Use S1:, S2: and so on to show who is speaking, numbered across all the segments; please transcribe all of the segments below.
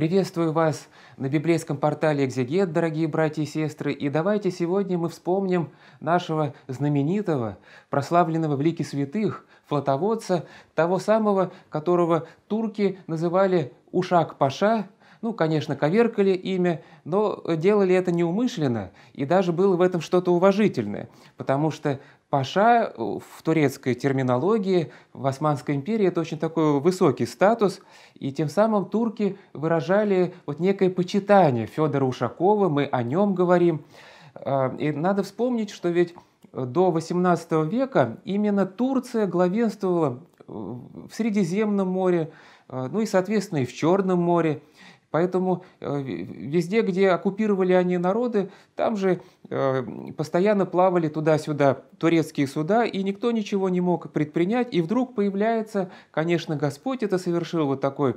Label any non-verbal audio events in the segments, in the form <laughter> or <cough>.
S1: Приветствую вас на библейском портале «Экзегет», дорогие братья и сестры. И давайте сегодня мы вспомним нашего знаменитого, прославленного в лике святых, флотоводца, того самого, которого турки называли Ушак-Паша, ну, конечно, коверкали имя, но делали это неумышленно, и даже было в этом что-то уважительное, потому что Паша в турецкой терминологии в Османской империи это очень такой высокий статус, и тем самым турки выражали вот некое почитание Федора Ушакова, мы о нем говорим. А, и надо вспомнить, что ведь до XVIII века именно Турция главенствовала в Средиземном море, а, ну и, соответственно, и в Черном море. Поэтому э, везде, где оккупировали они народы, там же э, постоянно плавали туда-сюда турецкие суда, и никто ничего не мог предпринять. И вдруг появляется, конечно, Господь это совершил вот такой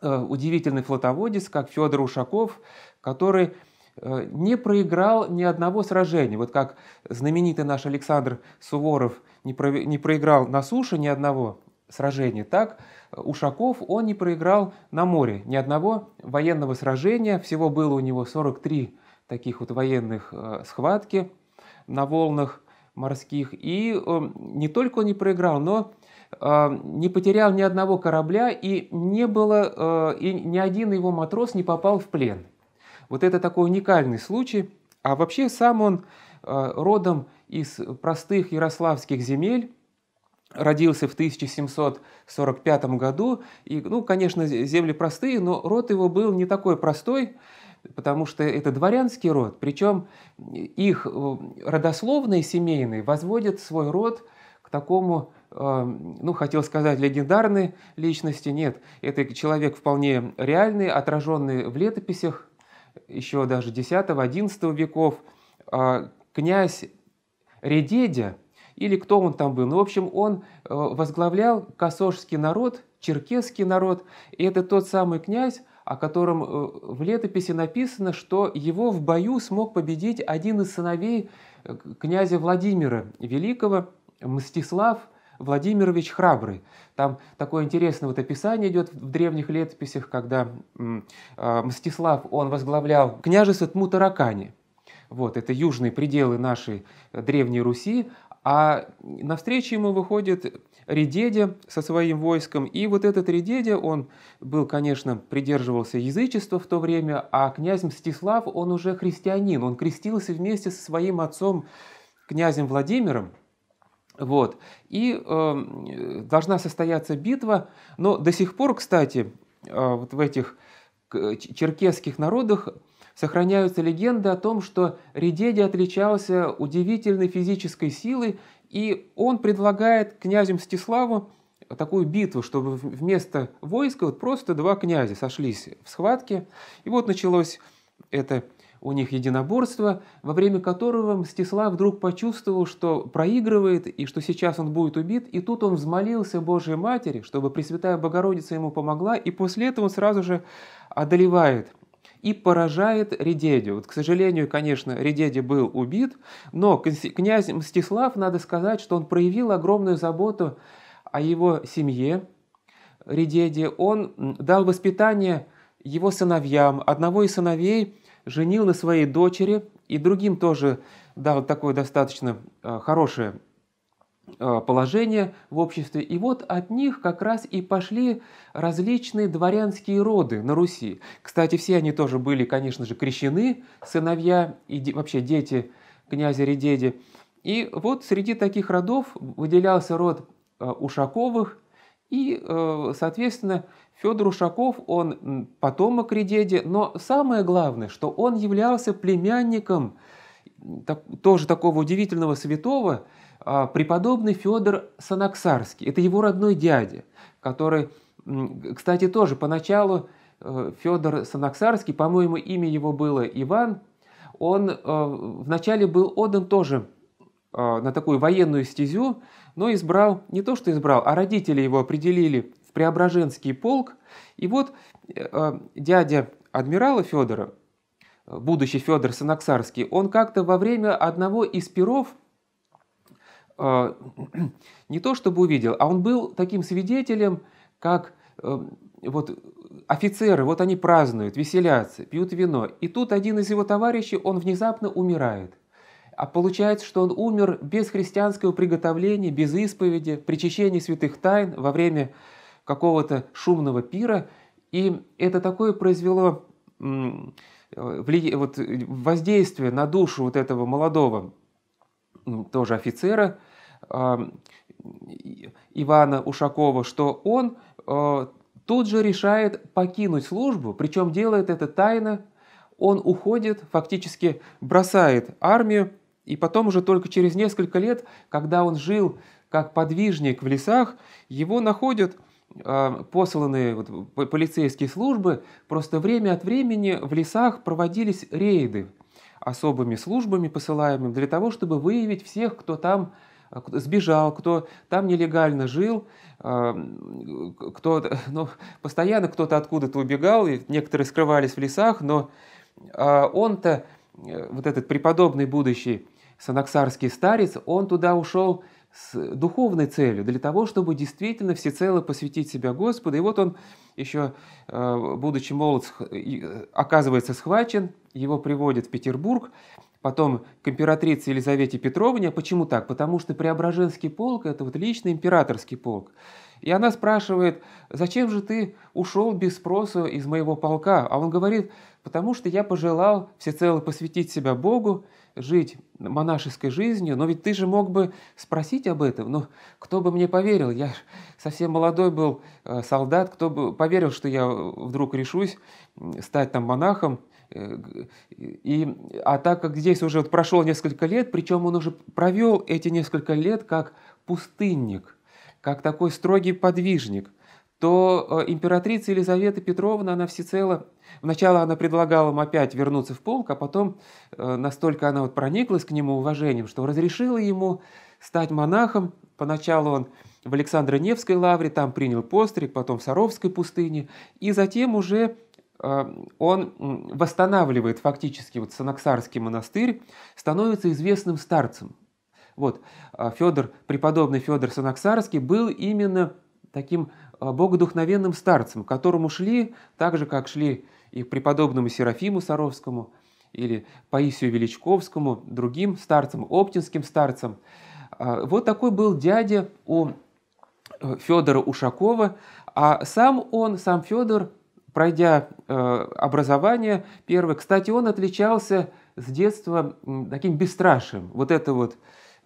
S1: э, удивительный флотоводец, как Федор Ушаков, который не проиграл ни одного сражения. Вот как знаменитый наш Александр Суворов не проиграл на суше ни одного сражения, так Ушаков, он не проиграл на море ни одного военного сражения. Всего было у него 43 таких вот военных э, схватки на волнах морских. И э, не только он не проиграл, но э, не потерял ни одного корабля, и не было, и ни один его матрос не попал в плен. Вот это такой уникальный случай. А вообще сам он родом из простых ярославских земель, родился в 1745 году. И, ну, конечно, земли простые, но род его был не такой простой, потому что это дворянский род. Причем их э, родословные семейные возводят свой род к такому, э, ну, хотел сказать, легендарной личности. Нет, это человек вполне реальный, отраженный в летописях еще даже X-XI веков. А князь Редедя – или кто он там был. Ну, в общем, он э, возглавлял косожский народ, черкесский народ, и это тот самый князь, о котором э, в летописи написано, что его в бою смог победить один из сыновей э, князя Владимира Великого, Мстислав Владимирович Храбрый. Там такое интересное вот описание идет в древних летописях, когда Мстислав, он возглавлял княжество Тмутаракани. Вот, это южные пределы нашей Древней Руси, а навстречу ему выходит Редедя со своим войском, и вот этот Редедя, он был, конечно, придерживался язычества в то время, а князь Мстислав, он уже христианин, он крестился вместе со своим отцом, князем Владимиром, вот. И э, должна состояться битва, но до сих пор, кстати, э, вот в этих черкесских народах сохраняются легенды о том, что Редеди отличался удивительной физической силой, и он предлагает князю Мстиславу такую битву, чтобы вместо войска вот просто два князя сошлись в схватке. И вот началось это у них единоборство, во время которого Мстислав вдруг почувствовал, что проигрывает и что сейчас он будет убит, и тут он взмолился Божьей Матери, чтобы Пресвятая Богородица ему помогла, и после этого он сразу же одолевает и поражает Редедю. Вот, к сожалению, конечно, Редеди был убит, но князь Мстислав, надо сказать, что он проявил огромную заботу о его семье Редеди. Он дал воспитание его сыновьям. Одного из сыновей женил на своей дочери, и другим тоже дал такое достаточно э, хорошее положение в обществе. И вот от них как раз и пошли различные дворянские роды на Руси. Кстати, все они тоже были, конечно же, крещены, сыновья и вообще дети князя Редеди. И вот среди таких родов выделялся род э, Ушаковых, и, э, соответственно, Федор Ушаков, он потомок Редеди, но самое главное, что он являлся племянником тоже такого удивительного святого, преподобный Федор Санаксарский. Это его родной дядя, который, кстати, тоже поначалу э, Федор Санаксарский, по-моему, имя его было Иван, он э, вначале был отдан тоже э, на такую военную стезю, но избрал, не то что избрал, а родители его определили в Преображенский полк. И вот дядя адмирала Федора, будущий Федор Санаксарский, он как-то во время одного из перов а, <clears throat> не то чтобы увидел, а он был таким свидетелем, как э, вот офицеры, вот они празднуют, веселятся, пьют вино. И тут один из его товарищей, он внезапно умирает. А получается, что он умер без христианского приготовления, без исповеди, причащения святых тайн во время какого-то шумного пира. И это такое произвело вот, воздействие на душу вот этого молодого тоже офицера Ивана Ушакова, что он э, тут же решает покинуть службу, причем делает это тайно. Он уходит, фактически бросает армию, и потом уже только через несколько лет, когда он жил как подвижник в лесах, его находят э, посланные вот, полицейские службы. Просто время от времени в лесах проводились рейды особыми службами посылаемыми для того, чтобы выявить всех, кто там сбежал, кто там нелегально жил, э, кто, <laughs> ну, постоянно кто-то откуда-то убегал, и некоторые скрывались в лесах, но он-то, вот этот преподобный будущий, санаксарский старец, он туда ушел с духовной целью, для того, чтобы действительно всецело посвятить себя Господу. И вот он еще, э, будучи молод, э, оказывается схвачен, его приводят в Петербург, потом к императрице Елизавете Петровне. Почему так? Потому что Преображенский полк – это вот личный императорский полк. И она спрашивает, зачем же ты ушел без спроса из моего полка? А он говорит, потому что я пожелал всецело посвятить себя Богу, жить монашеской жизнью, но ведь ты же мог бы спросить об этом, но кто бы мне поверил, я совсем молодой был э, солдат, кто бы поверил, что я вдруг решусь стать там монахом, и, а так как здесь уже вот прошло несколько лет, причем он уже провел эти несколько лет как пустынник, как такой строгий подвижник, то э, императрица Елизавета Петровна, она всецело, вначале она предлагала ему опять вернуться в полк, а потом э, настолько она вот прониклась к нему уважением, что разрешила ему стать монахом. Поначалу он в Александро-Невской лавре, там принял постриг, потом в Саровской пустыне, и затем уже э, он восстанавливает фактически вот Санаксарский монастырь, становится известным старцем. Вот, Федор, преподобный Федор Санаксарский был именно таким а, богодухновенным старцем, к которому шли, так же, как шли и преподобному Серафиму Саровскому, или Паисию Величковскому, другим старцам, оптинским старцам. А, вот такой был дядя у э, Федора Ушакова, а сам он, сам Федор, пройдя э, образование первое, кстати, он отличался с детства таким бесстрашием. Вот это вот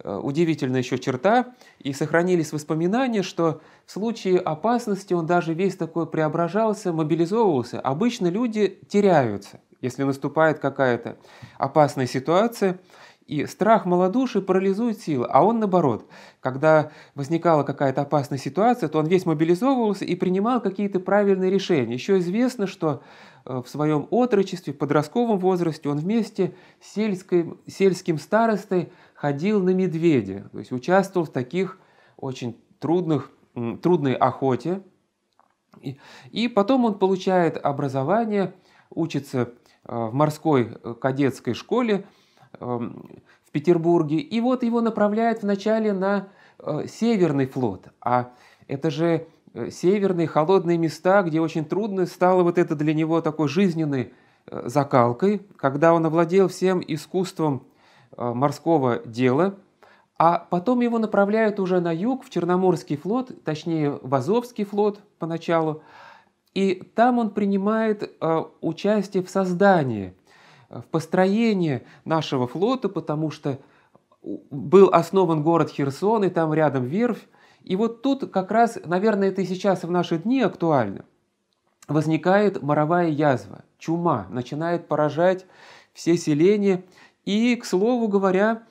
S1: Э, удивительная еще черта, и сохранились воспоминания, что в случае опасности он даже весь такой преображался, мобилизовывался. Обычно люди теряются, если наступает какая-то опасная ситуация, и страх малодушия парализует силы, а он наоборот. Когда возникала какая-то опасная ситуация, то он весь мобилизовывался и принимал какие-то правильные решения. Еще известно, что э, в своем отрочестве, в подростковом возрасте он вместе с сельской, сельским старостой ходил на медведя, то есть участвовал в таких очень трудных, трудной охоте. И, и потом он получает образование, учится э, в морской э, кадетской школе в Петербурге. И вот его направляют вначале на э, Северный флот. А это же северные холодные места, где очень трудно стало вот это для него такой жизненной закалкой, когда он овладел всем искусством Э, морского дела, а потом его направляют уже на юг, в Черноморский флот, точнее в Азовский флот поначалу, и там он принимает э, участие в создании, э, в построении нашего флота, потому что был основан город Херсон, и там рядом верфь. И вот тут как раз, наверное, это и сейчас в наши дни актуально. Возникает моровая язва, чума, начинает поражать все селения – и, к слову говоря,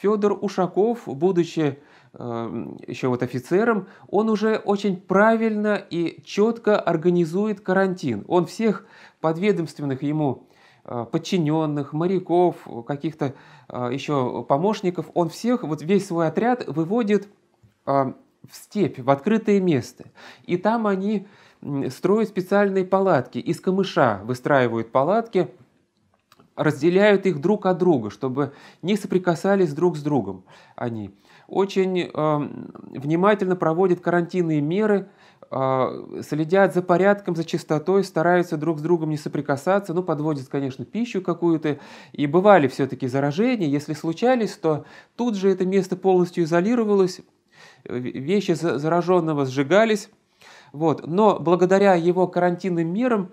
S1: Федор Ушаков, будучи э, еще вот офицером, он уже очень правильно и четко организует карантин. Он всех подведомственных ему э, подчиненных, моряков, каких-то э, еще помощников, он всех, вот весь свой отряд выводит в степь, в открытое место. И там они строят специальные палатки, из камыша выстраивают палатки – разделяют их друг от друга, чтобы не соприкасались друг с другом они. Очень э, внимательно проводят карантинные меры, э, следят за порядком, за чистотой, стараются друг с другом не соприкасаться, ну, подводят, конечно, пищу какую-то. И бывали все-таки заражения, если случались, то тут же это место полностью изолировалось, вещи зараженного сжигались. Вот. Но благодаря его карантинным мерам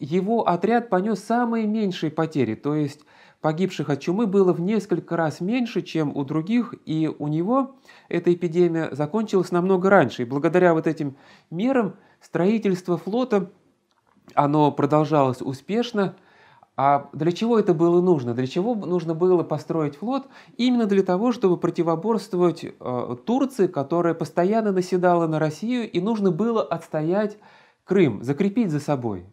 S1: его отряд понес самые меньшие потери, то есть погибших от чумы было в несколько раз меньше, чем у других, и у него эта эпидемия закончилась намного раньше. И благодаря вот этим мерам строительство флота, оно продолжалось успешно. А для чего это было нужно? Для чего нужно было построить флот? Именно для того, чтобы противоборствовать э, Турции, которая постоянно наседала на Россию, и нужно было отстоять Крым, закрепить за собой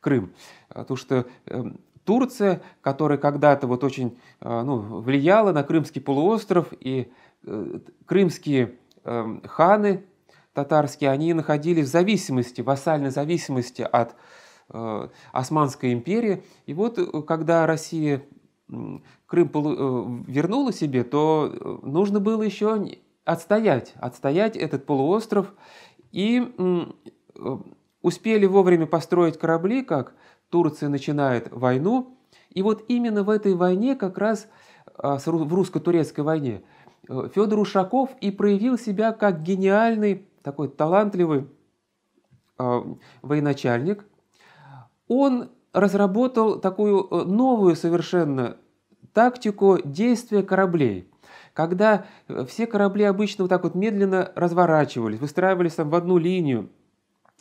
S1: Крым. Потому что э, Турция, которая когда-то вот очень э, ну, влияла на Крымский полуостров, и э, крымские э, ханы татарские, они находились в зависимости, вассальной зависимости от э, Османской империи. И вот когда Россия Крым вернула себе, то нужно было еще отстоять, отстоять этот полуостров. И успели вовремя построить корабли, как Турция начинает войну. И вот именно в этой войне, как раз а, в русско-турецкой войне, э, Федор Ушаков и проявил себя как гениальный, такой талантливый а, военачальник. Он разработал такую э, новую совершенно тактику действия кораблей. Когда э, все корабли обычно вот так вот медленно разворачивались, выстраивались там в одну линию,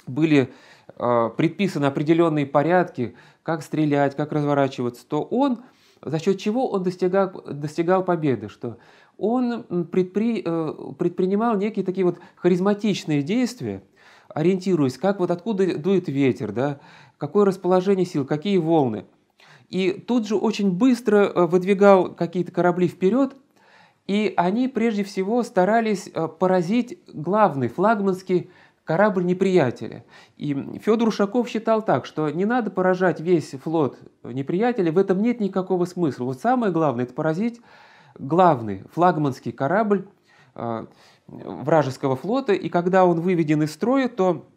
S1: были э, предписаны определенные порядки, как стрелять, как разворачиваться, то он, за счет чего он достигал, достигал победы, что он предпри, э, предпринимал некие такие вот харизматичные действия, ориентируясь, как вот откуда дует ветер, да, какое расположение сил, какие волны. И тут же очень быстро э, выдвигал какие-то корабли вперед, и они прежде всего старались э, поразить главный флагманский корабль неприятеля. И Федор Ушаков считал так, что не надо поражать весь флот неприятеля, в этом нет никакого смысла. Вот самое главное – это поразить главный флагманский корабль э, вражеского флота, и когда он выведен из строя, то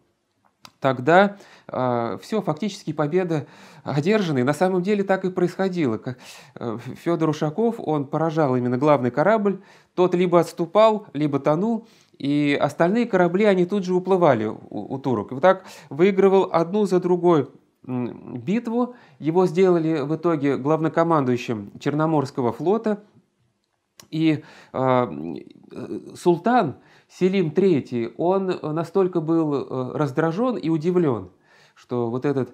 S1: тогда э, все, фактически победа одержана. И на самом деле так и происходило. Как, э, Федор Ушаков, он поражал именно главный корабль, тот либо отступал, либо тонул, и остальные корабли, они тут же уплывали у, у турок. И вот так выигрывал одну за другой битву. Его сделали в итоге главнокомандующим Черноморского флота. И э, султан Селим III, он настолько был э, раздражен и удивлен, что вот этот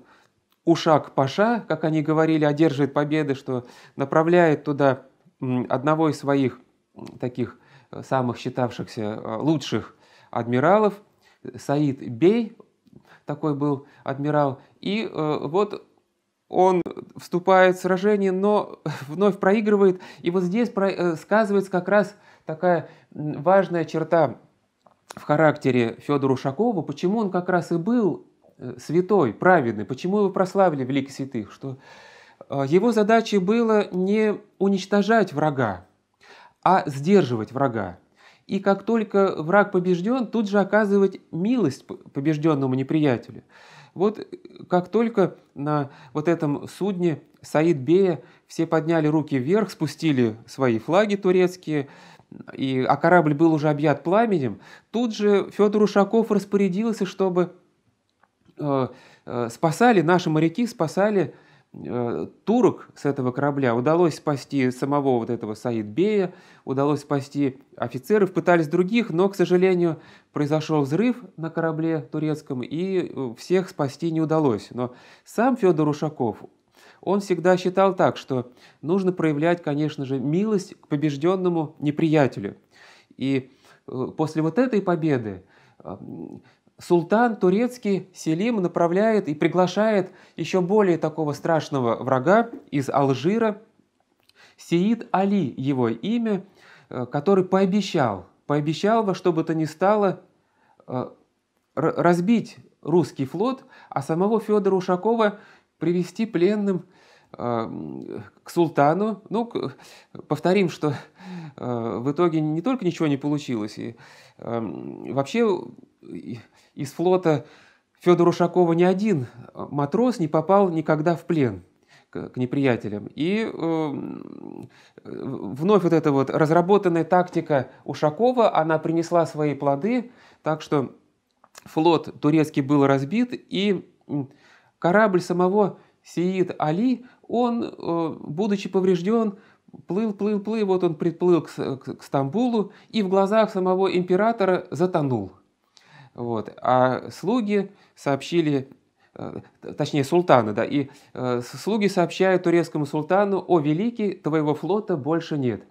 S1: Ушак-Паша, как они говорили, одерживает победы, что направляет туда одного из своих таких самых считавшихся э, лучших адмиралов, Саид Бей, такой был адмирал, и э, вот он вступает в сражение, но <laughs> вновь проигрывает. И вот здесь сказывается как раз такая важная черта в характере Федора Ушакова, почему он как раз и был святой, праведный, почему его прославили великих святых, что его задачей было не уничтожать врага, а сдерживать врага. И как только враг побежден, тут же оказывать милость побежденному неприятелю. Вот как только на вот этом судне Саид Бея все подняли руки вверх, спустили свои флаги турецкие, и, а корабль был уже объят пламенем, тут же Федор Ушаков распорядился, чтобы э, э, спасали, наши моряки спасали Э, турок с этого корабля удалось спасти самого вот этого Саид Бея, удалось спасти офицеров, пытались других, но, к сожалению, произошел взрыв на корабле турецком, и э, всех спасти не удалось. Но сам Федор Ушаков, он всегда считал так, что нужно проявлять, конечно же, милость к побежденному неприятелю. И э, после вот этой победы султан турецкий Селим направляет и приглашает еще более такого страшного врага из Алжира, Сеид Али его имя, э, который пообещал, пообещал во что бы то ни стало э, разбить русский флот, а самого Федора Ушакова привести пленным к султану. Ну, повторим, что в итоге не только ничего не получилось, и вообще из флота Федора Ушакова ни один матрос не попал никогда в плен к, неприятелям. И э, вновь вот эта вот разработанная тактика Ушакова, она принесла свои плоды, так что флот турецкий был разбит, и корабль самого Сиид Али, он, э, будучи поврежден, плыл, плыл, плыл, вот он приплыл к, к, к Стамбулу, и в глазах самого императора затонул. Вот. А слуги сообщили Э, точнее султана, да, и э, слуги сообщают турецкому султану, о, великий, твоего флота больше нет.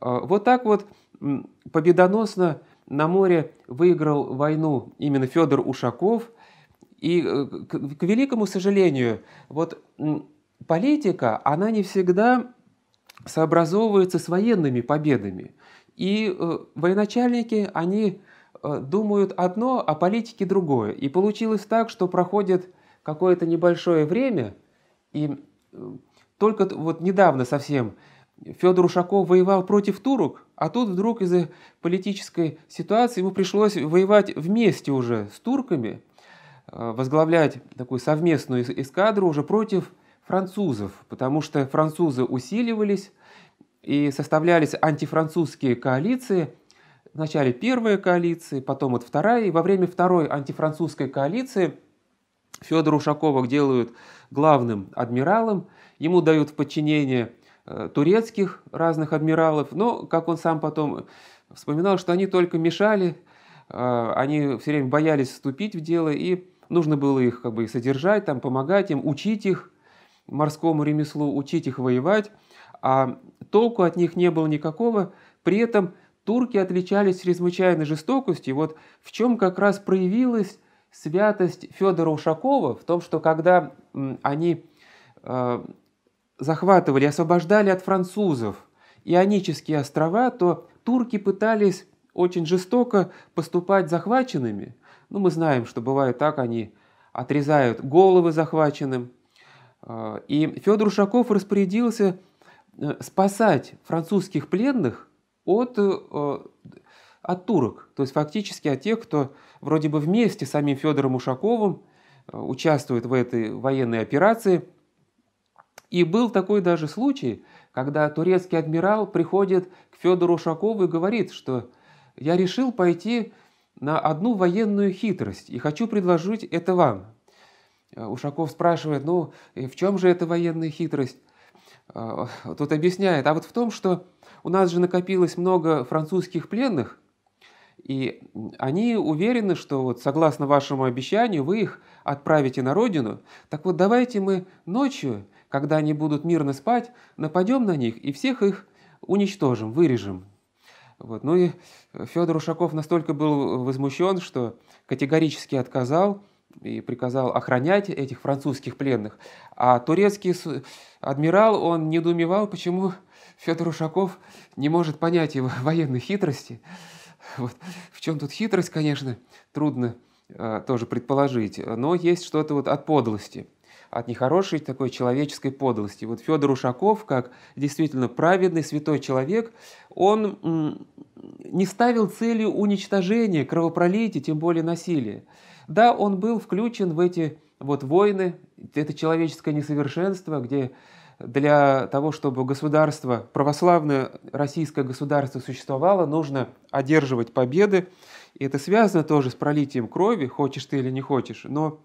S1: Э, вот так вот победоносно на море выиграл войну именно Федор Ушаков, и к великому сожалению, вот политика, она не всегда сообразовывается с военными победами. И военачальники, они Э, думают одно, а политики другое. И получилось так, что проходит какое-то небольшое время, и э, только вот недавно совсем Федор Ушаков воевал против турок, а тут вдруг из-за политической ситуации ему пришлось воевать вместе уже с турками, э, возглавлять такую совместную эскадру уже против французов, потому что французы усиливались и составлялись антифранцузские коалиции – Вначале первая коалиция, потом вот вторая, и во время второй антифранцузской коалиции Федора Ушакова делают главным адмиралом, ему дают в подчинение э, турецких разных адмиралов, но, как он сам потом вспоминал, что они только мешали, э, они все время боялись вступить в дело, и нужно было их как бы содержать, там, помогать им, учить их морскому ремеслу, учить их воевать, а толку от них не было никакого, при этом турки отличались чрезвычайной жестокостью. Вот в чем как раз проявилась святость Федора Ушакова, в том, что когда они э, захватывали, освобождали от французов Ионические острова, то турки пытались очень жестоко поступать захваченными. Ну, мы знаем, что бывает так, они отрезают головы захваченным. Э, и Федор Ушаков распорядился э, спасать французских пленных от, э, от турок, то есть фактически от тех, кто вроде бы вместе с самим Федором Ушаковым э, участвует в этой военной операции. И был такой даже случай, когда турецкий адмирал приходит к Федору Ушакову и говорит, что я решил пойти на одну военную хитрость и хочу предложить это вам. Э, Ушаков спрашивает, ну в чем же эта военная хитрость? Тут объясняет, а вот в том, что у нас же накопилось много французских пленных, и они уверены, что вот согласно вашему обещанию вы их отправите на родину. Так вот давайте мы ночью, когда они будут мирно спать, нападем на них и всех их уничтожим, вырежем. Вот. Ну и Федор Ушаков настолько был возмущен, что категорически отказал и приказал охранять этих французских пленных. А турецкий адмирал, он недоумевал, почему Федор Ушаков не может понять его <laughs> военной хитрости. Вот. В чем тут хитрость, конечно, трудно э, тоже предположить, но есть что-то вот от подлости, от нехорошей такой человеческой подлости. Вот Федор Ушаков, как действительно праведный святой человек, он м, не ставил целью уничтожения, кровопролития, тем более насилия. Да, он был включен в эти вот войны, это человеческое несовершенство, где для того, чтобы государство, православное российское государство существовало, нужно одерживать победы. И это связано тоже с пролитием крови, хочешь ты или не хочешь. Но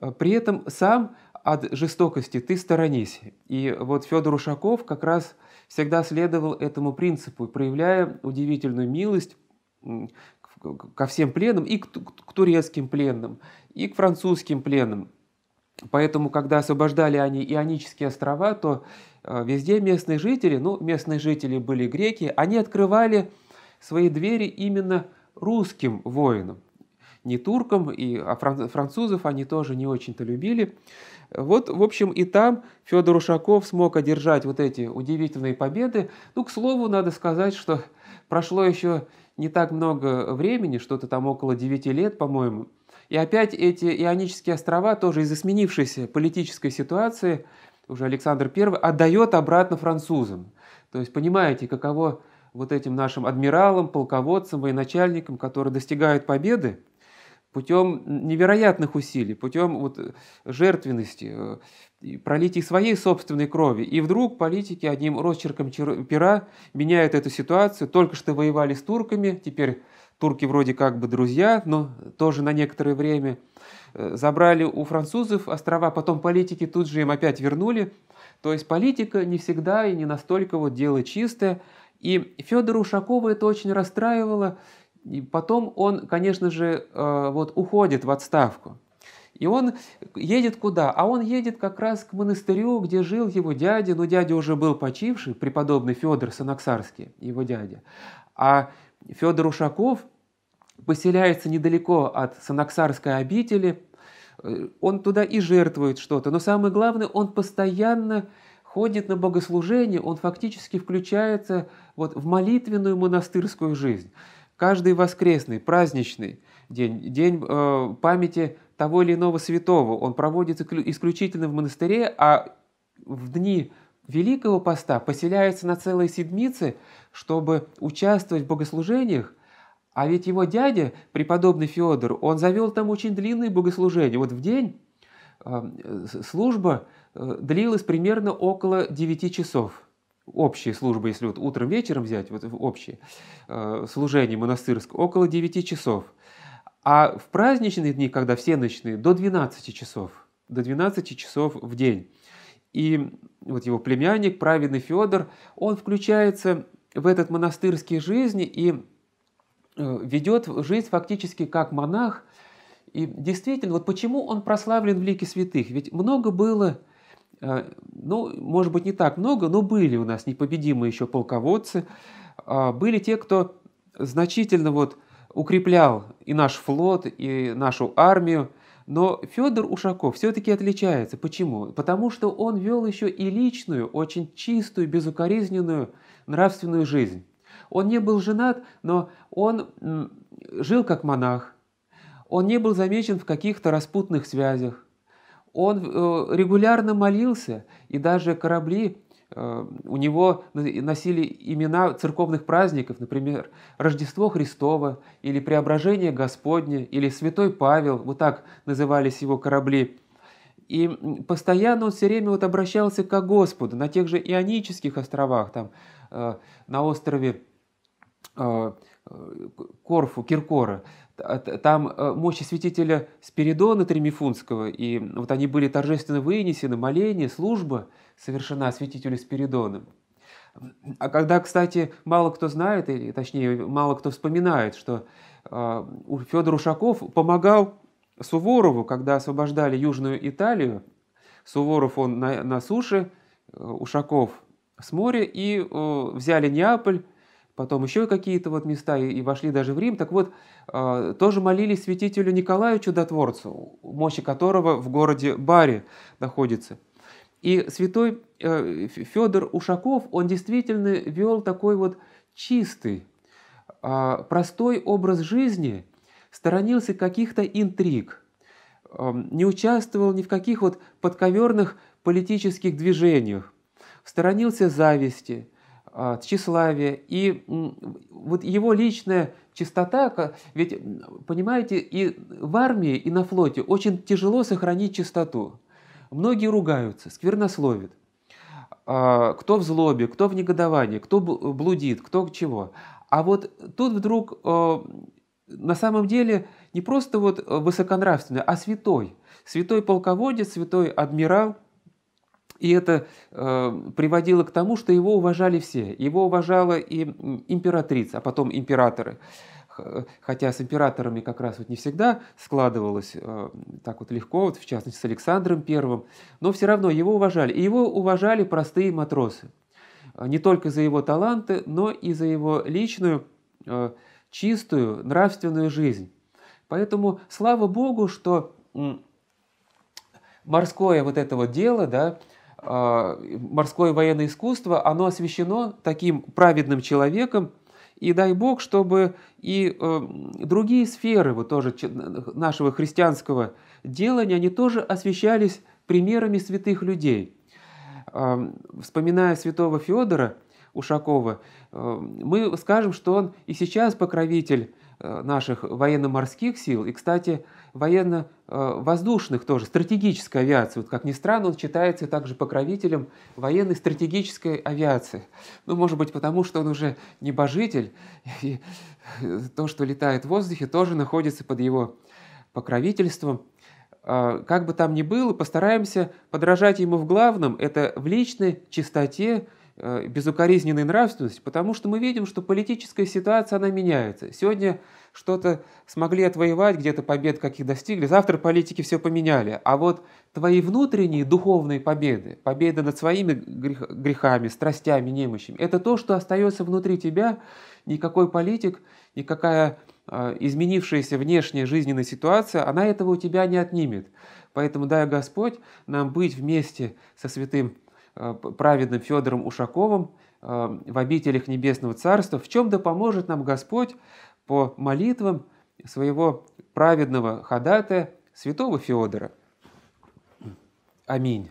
S1: э, при этом сам от жестокости ты сторонись. И вот Федор Ушаков как раз всегда следовал этому принципу, проявляя удивительную милость ко всем пленным, и к, к турецким пленным, и к французским пленным. Поэтому, когда освобождали они Ионические острова, то э, везде местные жители, ну, местные жители были греки, они открывали свои двери именно русским воинам. Не туркам, и, а французов они тоже не очень-то любили. Вот, в общем, и там Федор Ушаков смог одержать вот эти удивительные победы. Ну, к слову, надо сказать, что прошло еще не так много времени, что-то там около 9 лет, по-моему, и опять эти Ионические острова тоже из-за сменившейся политической ситуации уже Александр I, отдает обратно французам. То есть понимаете, каково вот этим нашим адмиралам, полководцам, военачальникам, которые достигают победы путем невероятных усилий, путем вот жертвенности, э, пролития своей собственной крови. И вдруг политики одним росчерком пера меняют эту ситуацию. Только что воевали с турками, теперь турки вроде как бы друзья, но тоже на некоторое время. Э, забрали у французов острова, потом политики тут же им опять вернули. То есть политика не всегда и не настолько вот дело чистое. И Федора Ушакова это очень расстраивало. И потом он, конечно же, э, вот уходит в отставку. И он едет куда? А он едет как раз к монастырю, где жил его дядя. Но дядя уже был почивший, преподобный Федор Санаксарский, его дядя. А Федор Ушаков поселяется недалеко от Санаксарской обители. Э, он туда и жертвует что-то. Но самое главное, он постоянно ходит на богослужение, он фактически включается вот в молитвенную монастырскую жизнь. Каждый воскресный, праздничный день, день э, памяти того или иного святого, он проводится исключительно в монастыре, а в дни Великого Поста поселяется на целой седмице, чтобы участвовать в богослужениях, а ведь его дядя, преподобный Федор, он завел там очень длинные богослужения. Вот в день э, служба Э, длилась примерно около 9 часов. Общая служба, если вот утром, вечером взять, вот общее э, служение монастырское, около 9 часов. А в праздничные дни, когда все ночные, до 12 часов. До 12 часов в день. И вот его племянник, праведный Федор, он включается в этот монастырский жизнь и э, ведет жизнь фактически как монах. И действительно, вот почему он прославлен в лике святых? Ведь много было ну, может быть, не так много, но были у нас непобедимые еще полководцы, а, были те, кто значительно вот укреплял и наш флот, и нашу армию, но Федор Ушаков все-таки отличается. Почему? Потому что он вел еще и личную, очень чистую, безукоризненную нравственную жизнь. Он не был женат, но он жил как монах. Он не был замечен в каких-то распутных связях он э, регулярно молился, и даже корабли э, у него носили имена церковных праздников, например, Рождество Христово, или Преображение Господне, или Святой Павел, вот так назывались его корабли. И постоянно он все время вот обращался к Господу на тех же Ионических островах, там, э, на острове Корфу, Киркора, там э, мощи святителя Спиридона Тремифунского, и вот они были торжественно вынесены, моление, служба совершена святителю Спиридоном. А когда, кстати, мало кто знает, или точнее, мало кто вспоминает, что э, Федор Ушаков помогал Суворову, когда освобождали Южную Италию. Суворов он на, на суше, э, Ушаков с моря, и взяли Неаполь, потом еще какие-то вот места и, и вошли даже в Рим. Так вот, э, тоже молились святителю Николаю Чудотворцу, мощи которого в городе Баре находится. И святой э, Федор Ушаков, он действительно вел такой вот чистый, э, простой образ жизни, сторонился каких-то интриг, э, не участвовал ни в каких вот подковерных политических движениях, сторонился зависти – тщеславие и вот его личная чистота, ведь, понимаете, и в армии, и на флоте очень тяжело сохранить чистоту. Многие ругаются, сквернословят. А, кто в злобе, кто в негодовании, кто блудит, кто чего. А вот тут вдруг а, на самом деле не просто вот высоконравственный, а святой. Святой полководец, святой адмирал – и это э, приводило к тому, что его уважали все. Его уважала и императрица, а потом императоры. Хотя с императорами как раз вот не всегда складывалось э, так вот легко, вот в частности с Александром Первым, но все равно его уважали. И его уважали простые матросы. Не только за его таланты, но и за его личную, э, чистую, нравственную жизнь. Поэтому слава Богу, что морское вот это вот дело, да, морское военное искусство, оно освящено таким праведным человеком, и дай Бог, чтобы и э, другие сферы вот тоже нашего христианского делания, они тоже освещались примерами святых людей. вспоминая святого Федора Ушакова, мы скажем, что он и сейчас покровитель наших военно-морских сил, и, кстати, военно-воздушных тоже, стратегической авиации. Вот, как ни странно, он считается также покровителем военной стратегической авиации. Ну, может быть, потому что он уже небожитель, и то, что летает в воздухе, тоже находится под его покровительством. А, как бы там ни было, постараемся подражать ему в главном, это в личной чистоте, э, безукоризненной нравственности, потому что мы видим, что политическая ситуация, она меняется. Сегодня что-то смогли отвоевать, где-то побед каких достигли, завтра политики все поменяли. А вот твои внутренние духовные победы, победы над своими грехами, страстями, немощами, это то, что остается внутри тебя. Никакой политик, никакая а, изменившаяся внешняя жизненная ситуация, она этого у тебя не отнимет. Поэтому дай Господь нам быть вместе со святым праведным Федором Ушаковым а, в обителях Небесного Царства, в чем да поможет нам Господь по молитвам своего праведного ходатая святого Федора. Аминь.